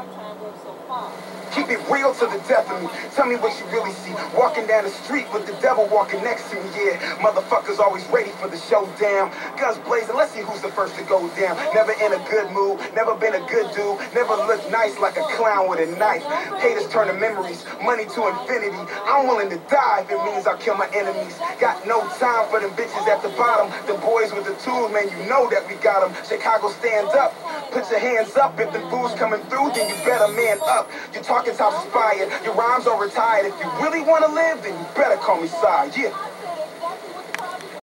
our channel so far. Keep it real to the death of me. Tell me what you really see. Walking down the street with the devil walking next to me. Yeah, motherfuckers always ready for the showdown. Guns blazing, let's see who's the first to go down. Never in a good mood, never been a good dude. Never looked nice like a clown with a knife. Haters turn to memories, money to infinity. I'm willing to die if it means I kill my enemies. Got no time for them bitches at the bottom. The boys with the tools, man, you know that we got them. Chicago stand up. Put your hands up if the booze coming through, then you better man up. Your top's inspired, your rhymes are retired. If you really wanna live, then you better call me side. Yeah.